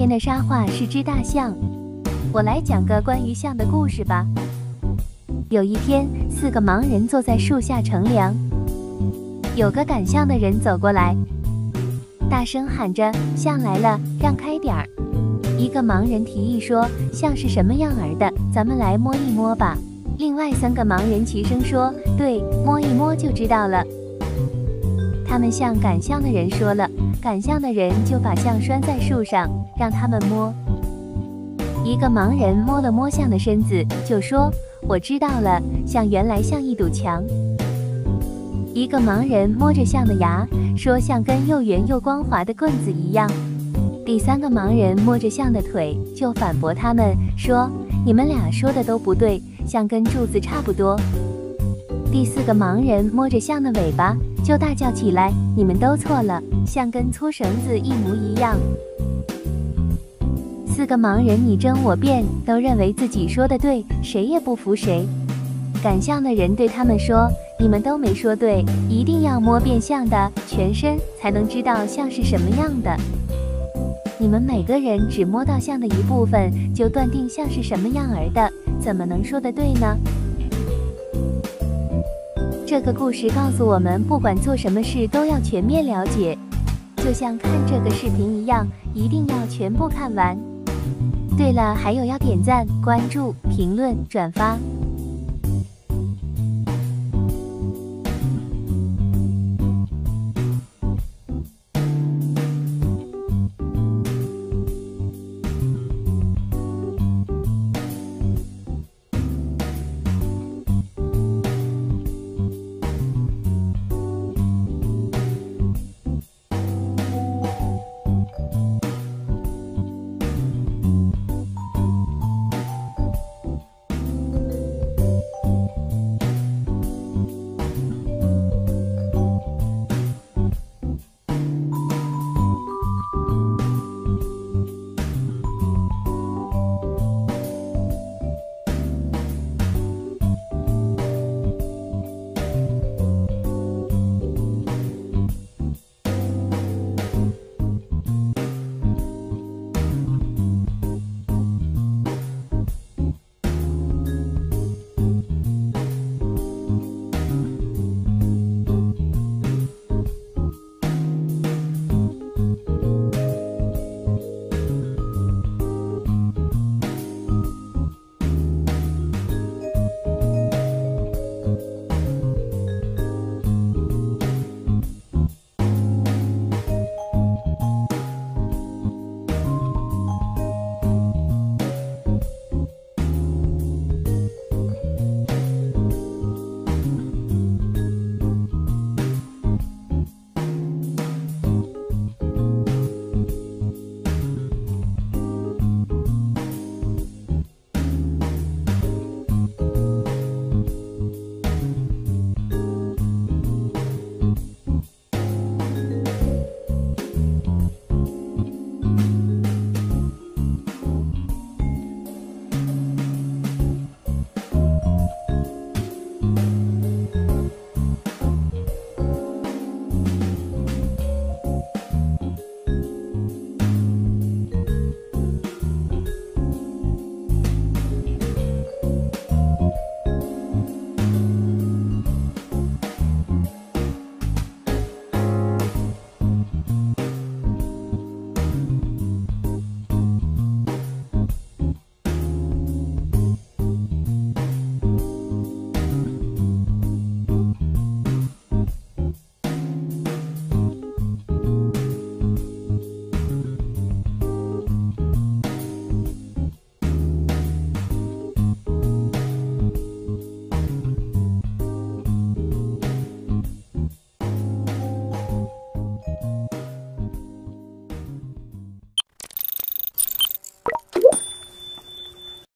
天的沙画是只大象，我来讲个关于象的故事吧。有一天，四个盲人坐在树下乘凉，有个赶象的人走过来，大声喊着：“象来了，让开点儿！”一个盲人提议说：“象是什么样儿的？咱们来摸一摸吧。”另外三个盲人齐声说：“对，摸一摸就知道了。”他们向赶象的人说了，赶象的人就把象拴在树上，让他们摸。一个盲人摸了摸象的身子，就说：“我知道了，象原来像一堵墙。”一个盲人摸着象的牙，说：“像根又圆又光滑的棍子一样。”第三个盲人摸着象的腿，就反驳他们说：“你们俩说的都不对，像根柱子差不多。”第四个盲人摸着象的尾巴。就大叫起来：“你们都错了，像根粗绳子一模一样。”四个盲人你争我辩，都认为自己说的对，谁也不服谁。赶象的人对他们说：“你们都没说对，一定要摸遍象的全身，才能知道象是什么样的。你们每个人只摸到象的一部分，就断定象是什么样儿的，怎么能说得对呢？”这个故事告诉我们，不管做什么事都要全面了解，就像看这个视频一样，一定要全部看完。对了，还有要点赞、关注、评论、转发。